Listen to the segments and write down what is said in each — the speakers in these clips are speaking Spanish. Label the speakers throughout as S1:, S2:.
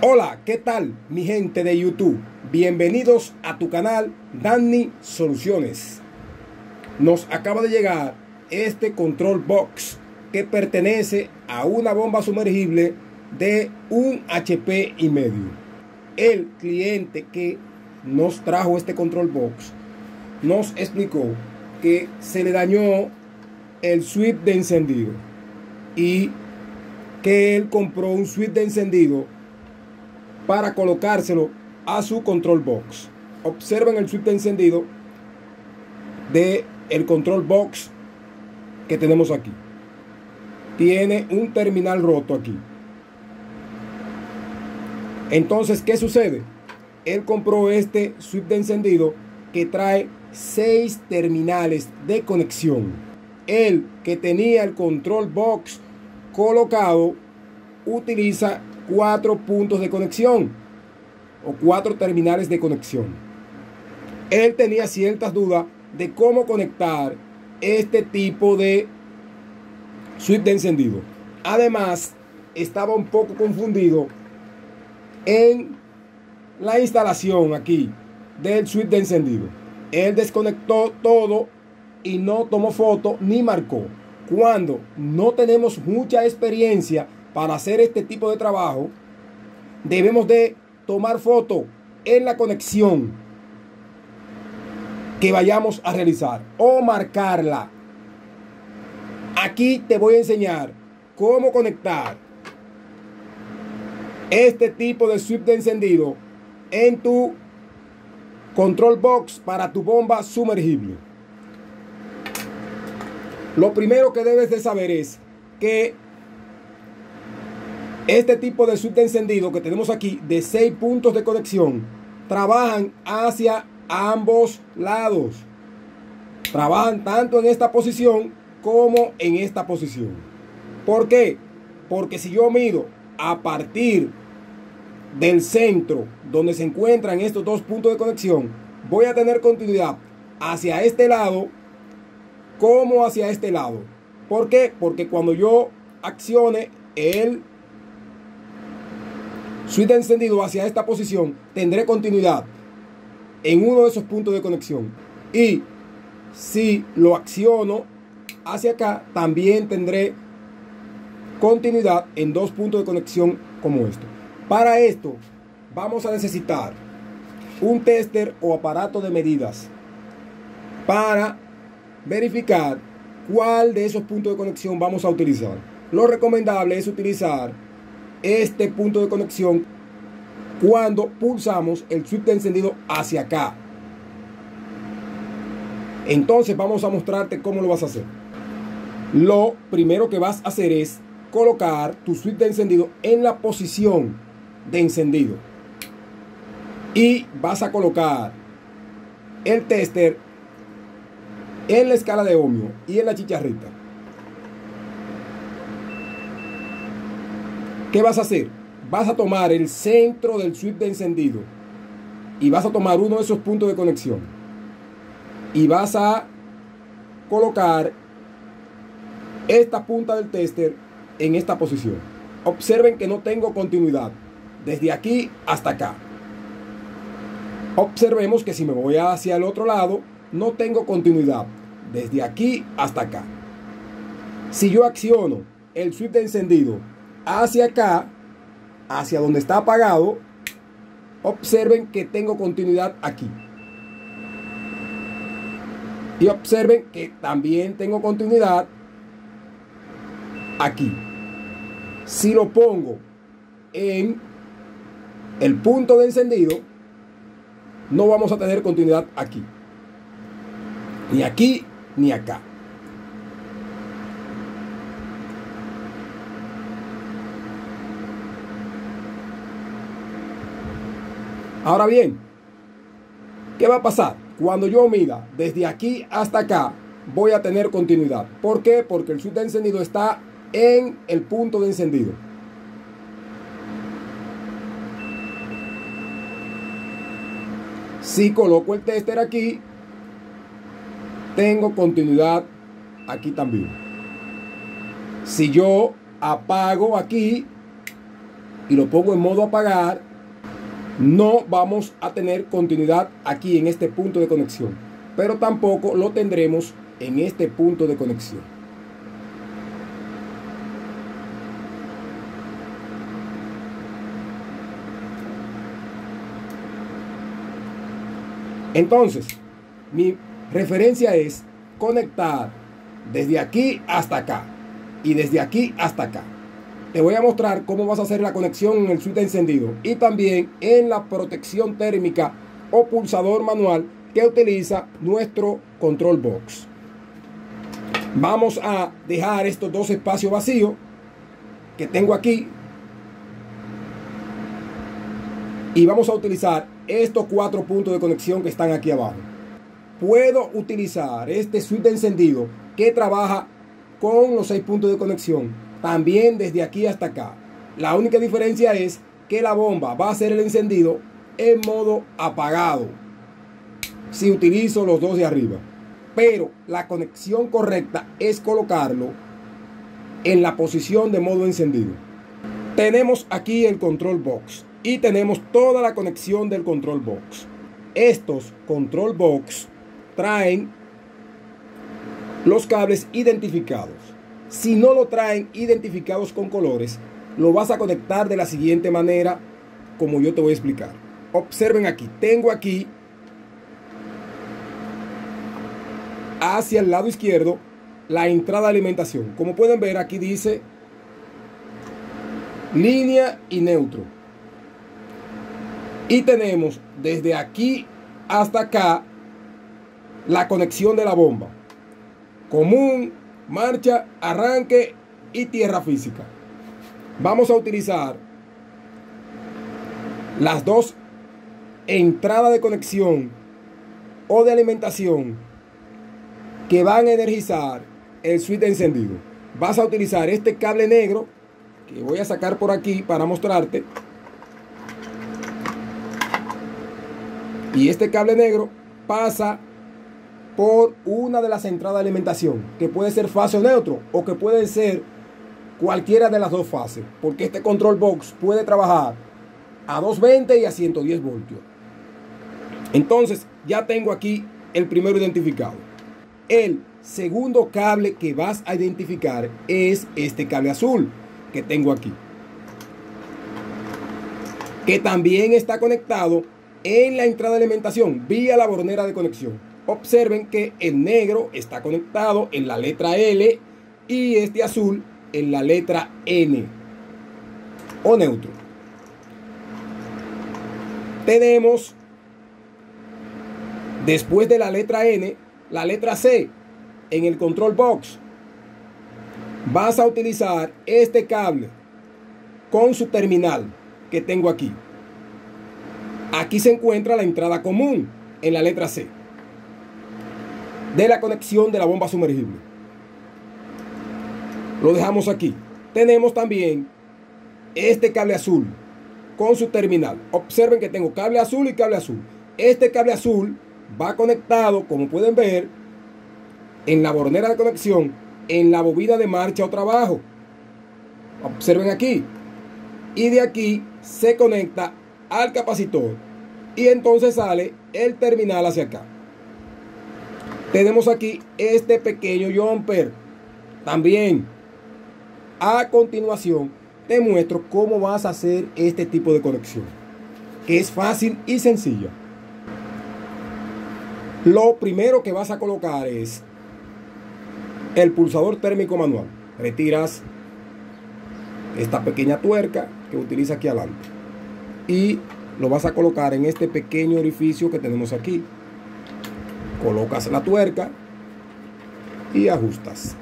S1: Hola, ¿qué tal mi gente de YouTube? Bienvenidos a tu canal Danny Soluciones. Nos acaba de llegar este control box que pertenece a una bomba sumergible de un HP y medio. El cliente que nos trajo este control box nos explicó que se le dañó el switch de encendido y que él compró un switch de encendido para colocárselo a su control box. Observen el switch de encendido de el control box que tenemos aquí. Tiene un terminal roto aquí. Entonces, ¿qué sucede? Él compró este switch de encendido que trae seis terminales de conexión. Él que tenía el control box colocado utiliza cuatro puntos de conexión o cuatro terminales de conexión. Él tenía ciertas dudas de cómo conectar este tipo de switch de encendido. Además, estaba un poco confundido en la instalación aquí del switch de encendido. Él desconectó todo y no tomó foto ni marcó. Cuando no tenemos mucha experiencia para hacer este tipo de trabajo, debemos de tomar foto en la conexión que vayamos a realizar o marcarla. Aquí te voy a enseñar cómo conectar este tipo de switch de encendido en tu control box para tu bomba sumergible. Lo primero que debes de saber es que este tipo de switch de encendido que tenemos aquí de 6 puntos de conexión trabajan hacia ambos lados. Trabajan tanto en esta posición como en esta posición. ¿Por qué? Porque si yo mido a partir del centro donde se encuentran estos dos puntos de conexión, voy a tener continuidad hacia este lado como hacia este lado. ¿Por qué? Porque cuando yo accione el switch de encendido hacia esta posición, tendré continuidad en uno de esos puntos de conexión. Y si lo acciono hacia acá, también tendré continuidad en dos puntos de conexión como esto. Para esto vamos a necesitar un tester o aparato de medidas para verificar cuál de esos puntos de conexión vamos a utilizar. Lo recomendable es utilizar este punto de conexión cuando pulsamos el switch de encendido hacia acá. Entonces vamos a mostrarte cómo lo vas a hacer. Lo primero que vas a hacer es colocar tu switch de encendido en la posición de encendido. Y vas a colocar el tester en la escala de ohmio y en la chicharrita. ¿Qué vas a hacer? Vas a tomar el centro del switch de encendido y vas a tomar uno de esos puntos de conexión y vas a colocar esta punta del tester en esta posición. Observen que no tengo continuidad desde aquí hasta acá. Observemos que si me voy hacia el otro lado, no tengo continuidad desde aquí hasta acá. Si yo acciono el switch de encendido hacia acá, hacia donde está apagado, observen que tengo continuidad aquí. Y observen que también tengo continuidad aquí. Si lo pongo en el punto de encendido, no vamos a tener continuidad aquí. Ni aquí ni acá. Ahora bien, ¿qué va a pasar? Cuando yo mida desde aquí hasta acá, voy a tener continuidad. ¿Por qué? Porque el switch de encendido está en el punto de encendido. Si coloco el tester aquí, tengo continuidad aquí también. Si yo apago aquí, y lo pongo en modo apagar, no vamos a tener continuidad aquí en este punto de conexión, pero tampoco lo tendremos en este punto de conexión. Entonces, mi referencia es conectar desde aquí hasta acá y desde aquí hasta acá. Te voy a mostrar cómo vas a hacer la conexión en el switch de encendido y también en la protección térmica o pulsador manual que utiliza nuestro control box. Vamos a dejar estos dos espacios vacíos que tengo aquí y vamos a utilizar estos cuatro puntos de conexión que están aquí abajo. Puedo utilizar este switch de encendido que trabaja con los seis puntos de conexión también desde aquí hasta acá. La única diferencia es que la bomba va a ser el encendido en modo apagado si utilizo los dos de arriba. Pero la conexión correcta es colocarlo en la posición de modo encendido. Tenemos aquí el control box y tenemos toda la conexión del control box. Estos control box traen los cables identificados. Si no lo traen identificados con colores, lo vas a conectar de la siguiente manera, como yo te voy a explicar. Observen aquí, tengo aquí hacia el lado izquierdo la entrada de alimentación. Como pueden ver, aquí dice línea y neutro. Y tenemos desde aquí hasta acá la conexión de la bomba. Común, marcha, arranque y tierra física. Vamos a utilizar las dos entradas de conexión o de alimentación que van a energizar el switch encendido. Vas a utilizar este cable negro que voy a sacar por aquí para mostrarte. Y este cable negro pasa por una de las entradas de alimentación, que puede ser fase o neutro, o que puede ser cualquiera de las dos fases, porque este control box puede trabajar a 220 y a 110 voltios. Entonces, ya tengo aquí el primero identificado. El segundo cable que vas a identificar es este cable azul que tengo aquí. Que también está conectado en la entrada de alimentación vía la bornera de conexión. Observen que el negro está conectado en la letra L y este azul en la letra N o neutro. Tenemos después de la letra N, la letra C en el control box. Vas a utilizar este cable con su terminal que tengo aquí. Aquí se encuentra la entrada común en la letra C de la conexión de la bomba sumergible. Lo dejamos aquí. Tenemos también este cable azul con su terminal. Observen que tengo cable azul y cable azul. Este cable azul va conectado, como pueden ver, en la bornera de conexión, en la bobina de marcha o trabajo. Observen aquí. Y de aquí se conecta al capacitor. Y entonces sale el terminal hacia acá. Tenemos aquí este pequeño jumper. También, a continuación, te muestro cómo vas a hacer este tipo de conexión. Que es fácil y sencilla. Lo primero que vas a colocar es el pulsador térmico manual. Retiras esta pequeña tuerca que utiliza aquí adelante. Y lo vas a colocar en este pequeño orificio que tenemos aquí colocas la tuerca y ajustas.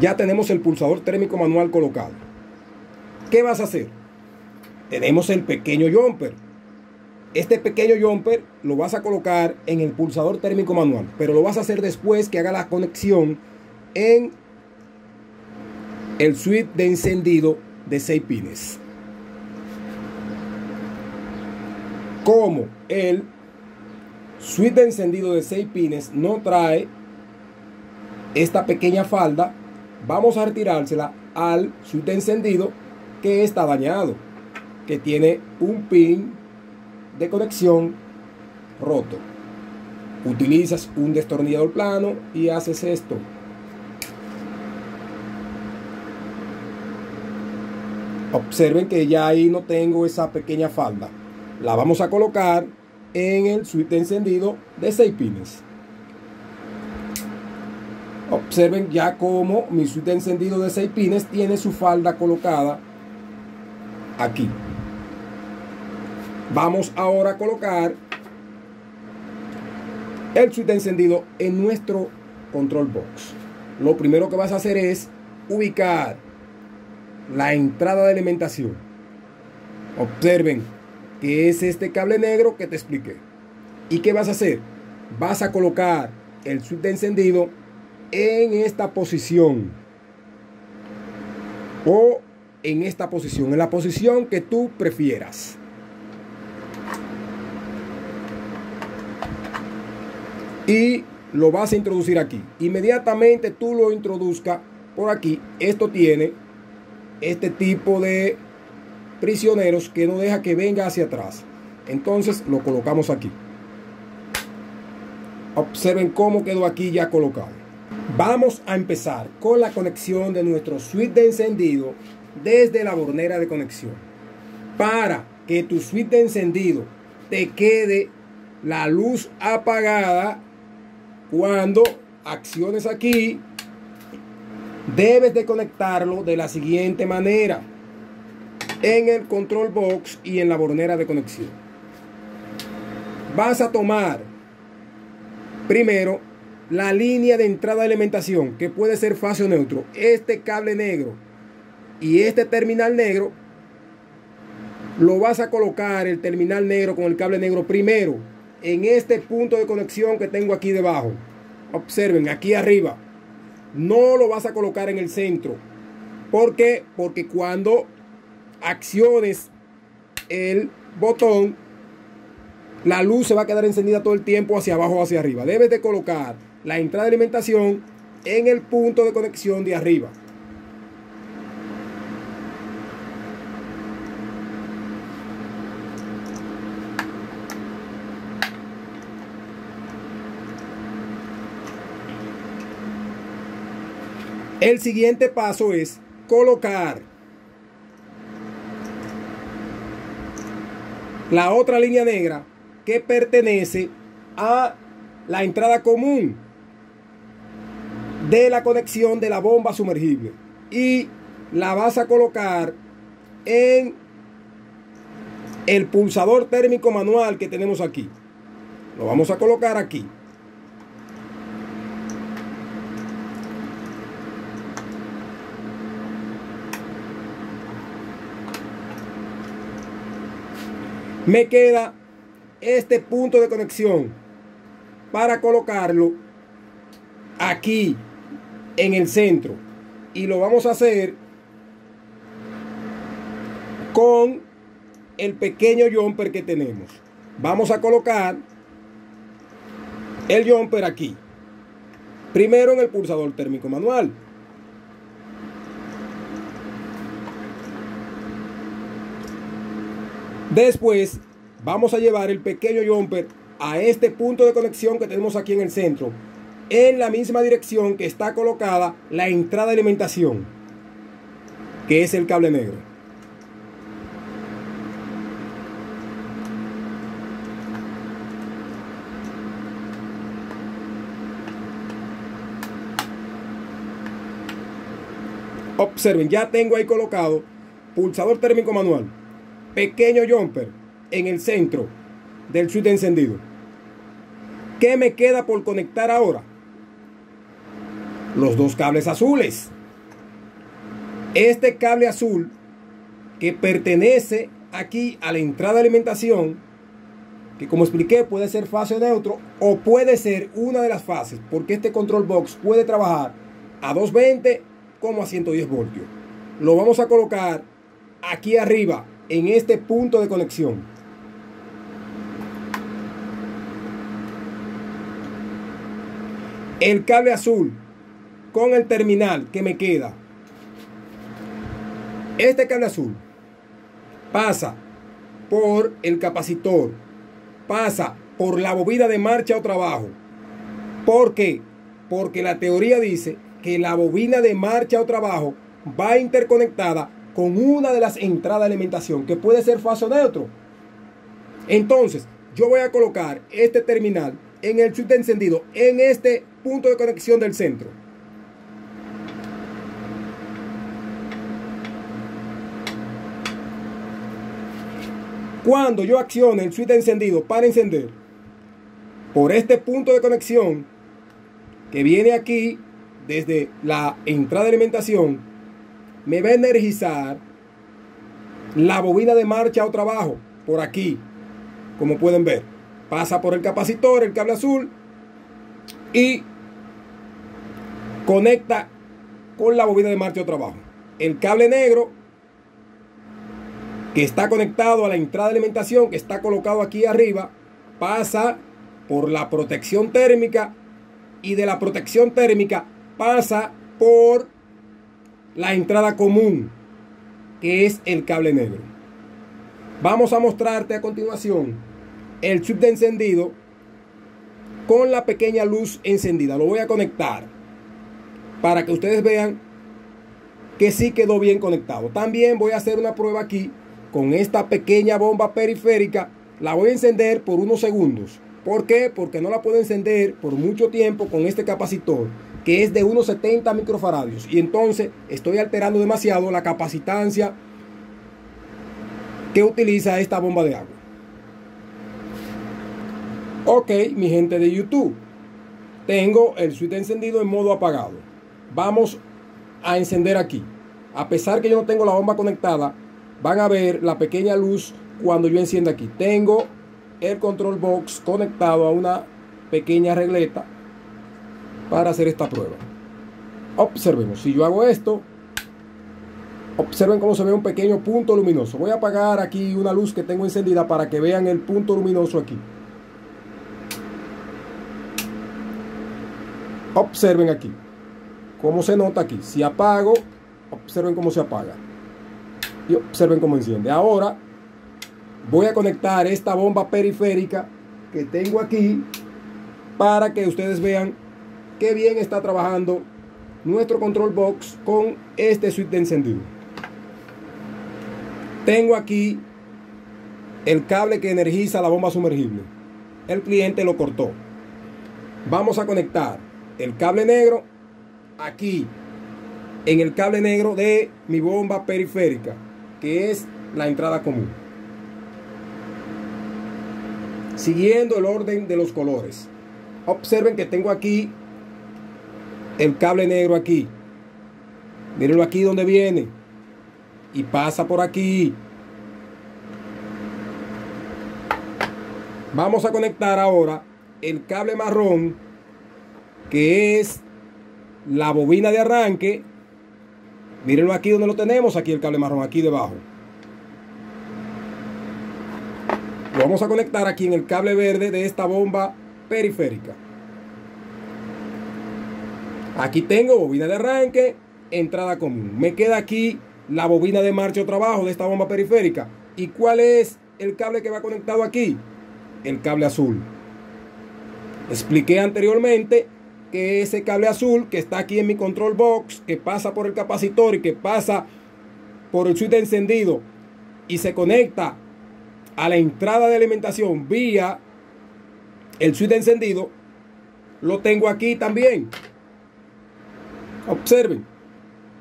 S1: Ya tenemos el pulsador térmico manual colocado. ¿Qué vas a hacer? Tenemos el pequeño jumper. Este pequeño jumper lo vas a colocar en el pulsador térmico manual, pero lo vas a hacer después que haga la conexión en el switch de encendido de 6 pines. Como el switch de encendido de 6 pines no trae esta pequeña falda, vamos a retirársela al switch de encendido que está dañado, que tiene un pin de conexión roto. Utilizas un destornillador plano y haces esto. Observen que ya ahí no tengo esa pequeña falda. La vamos a colocar en el switch encendido de 6 pines. Observen ya como mi switch encendido de 6 pines tiene su falda colocada aquí. Vamos ahora a colocar el switch encendido en nuestro control box. Lo primero que vas a hacer es ubicar la entrada de alimentación. Observen que es este cable negro que te expliqué. ¿Y qué vas a hacer? Vas a colocar el switch de encendido en esta posición. O en esta posición, en la posición que tú prefieras. Y lo vas a introducir aquí. Inmediatamente tú lo introduzcas por aquí. Esto tiene este tipo de prisioneros que no deja que venga hacia atrás. Entonces lo colocamos aquí. Observen cómo quedó aquí ya colocado. Vamos a empezar con la conexión de nuestro switch de encendido desde la bornera de conexión. Para que tu switch de encendido te quede la luz apagada cuando acciones aquí debes de conectarlo de la siguiente manera en el control box y en la bornera de conexión vas a tomar primero la línea de entrada de alimentación que puede ser fase o neutro este cable negro y este terminal negro lo vas a colocar el terminal negro con el cable negro primero en este punto de conexión que tengo aquí debajo observen aquí arriba no lo vas a colocar en el centro. ¿Por qué? Porque cuando acciones el botón, la luz se va a quedar encendida todo el tiempo hacia abajo o hacia arriba. Debes de colocar la entrada de alimentación en el punto de conexión de arriba. El siguiente paso es colocar la otra línea negra que pertenece a la entrada común de la conexión de la bomba sumergible y la vas a colocar en el pulsador térmico manual que tenemos aquí. Lo vamos a colocar aquí. Me queda este punto de conexión para colocarlo aquí en el centro. Y lo vamos a hacer con el pequeño jumper que tenemos. Vamos a colocar el jumper aquí. Primero en el pulsador térmico manual Después vamos a llevar el pequeño jumper a este punto de conexión que tenemos aquí en el centro. En la misma dirección que está colocada la entrada de alimentación. Que es el cable negro. Observen, ya tengo ahí colocado pulsador térmico manual pequeño jumper en el centro del switch encendido. ¿Qué me queda por conectar ahora? Los dos cables azules. Este cable azul que pertenece aquí a la entrada de alimentación, que como expliqué puede ser fase neutro o puede ser una de las fases, porque este control box puede trabajar a 220 como a 110 voltios. Lo vamos a colocar aquí arriba en este punto de conexión. El cable azul con el terminal que me queda. Este cable azul pasa por el capacitor, pasa por la bobina de marcha o trabajo. ¿Por qué? Porque la teoría dice que la bobina de marcha o trabajo va interconectada con una de las entradas de alimentación, que puede ser fase neutro. Entonces, yo voy a colocar este terminal en el switch encendido, en este punto de conexión del centro. Cuando yo accione el switch encendido para encender, por este punto de conexión que viene aquí desde la entrada de alimentación, me va a energizar la bobina de marcha o trabajo por aquí, como pueden ver. Pasa por el capacitor, el cable azul y conecta con la bobina de marcha o trabajo. El cable negro que está conectado a la entrada de alimentación que está colocado aquí arriba pasa por la protección térmica y de la protección térmica pasa por la entrada común que es el cable negro. Vamos a mostrarte a continuación el chip de encendido con la pequeña luz encendida. Lo voy a conectar para que ustedes vean que sí quedó bien conectado. También voy a hacer una prueba aquí con esta pequeña bomba periférica. La voy a encender por unos segundos. ¿Por qué? Porque no la puedo encender por mucho tiempo con este capacitor que es de unos 70 microfaradios. Y entonces estoy alterando demasiado la capacitancia que utiliza esta bomba de agua. Ok, mi gente de YouTube. Tengo el switch encendido en modo apagado. Vamos a encender aquí. A pesar que yo no tengo la bomba conectada, van a ver la pequeña luz cuando yo encienda aquí. Tengo el control box conectado a una pequeña regleta para hacer esta prueba. Observemos, si yo hago esto, observen cómo se ve un pequeño punto luminoso. Voy a apagar aquí una luz que tengo encendida para que vean el punto luminoso aquí. Observen aquí cómo se nota aquí. Si apago, observen cómo se apaga. Y observen cómo enciende. Ahora voy a conectar esta bomba periférica que tengo aquí para que ustedes vean qué bien está trabajando nuestro control box con este switch de encendido. Tengo aquí el cable que energiza la bomba sumergible. El cliente lo cortó. Vamos a conectar el cable negro aquí en el cable negro de mi bomba periférica, que es la entrada común. Siguiendo el orden de los colores. Observen que tengo aquí el cable negro aquí. Mírenlo aquí donde viene. Y pasa por aquí. Vamos a conectar ahora el cable marrón que es la bobina de arranque. Mírenlo aquí donde lo tenemos, aquí el cable marrón, aquí debajo. Lo vamos a conectar aquí en el cable verde de esta bomba periférica. Aquí tengo bobina de arranque, entrada común. Me queda aquí la bobina de marcha o trabajo de esta bomba periférica. ¿Y cuál es el cable que va conectado aquí? El cable azul. Expliqué anteriormente que ese cable azul que está aquí en mi control box, que pasa por el capacitor y que pasa por el switch encendido y se conecta a la entrada de alimentación vía el switch encendido, lo tengo aquí también. Observen.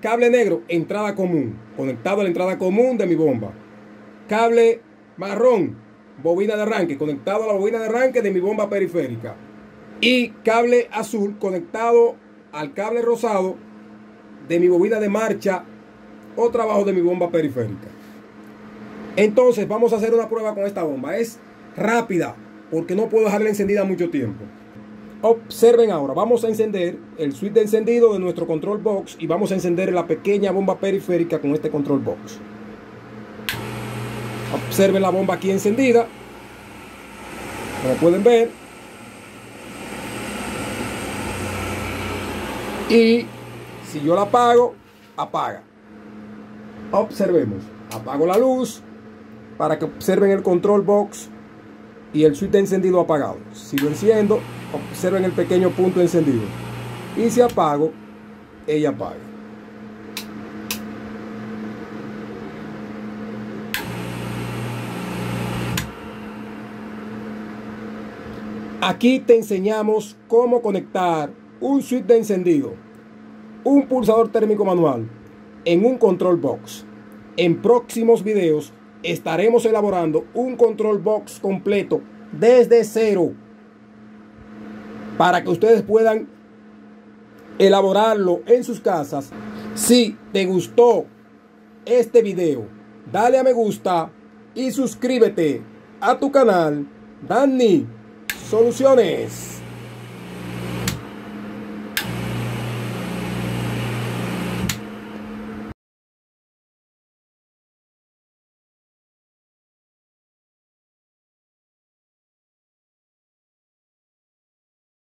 S1: Cable negro, entrada común. Conectado a la entrada común de mi bomba. Cable marrón, bobina de arranque. Conectado a la bobina de arranque de mi bomba periférica. Y cable azul conectado al cable rosado de mi bobina de marcha o trabajo de mi bomba periférica. Entonces vamos a hacer una prueba con esta bomba. Es rápida porque no puedo dejarla encendida mucho tiempo. Observen ahora, vamos a encender el switch de encendido de nuestro control box y vamos a encender la pequeña bomba periférica con este control box. Observen la bomba aquí encendida. Como pueden ver. Y Si yo la apago, apaga. Observemos. Apago la luz para que observen el control box y el switch de encendido apagado. Si lo enciendo, observen el pequeño punto encendido. Y si apago, ella apaga. Aquí te enseñamos cómo conectar un switch de encendido, un pulsador térmico manual en un control box. En próximos videos estaremos elaborando un control box completo desde cero para que ustedes puedan elaborarlo en sus casas. Si te gustó este video, dale a me gusta y suscríbete a tu canal Danny Soluciones.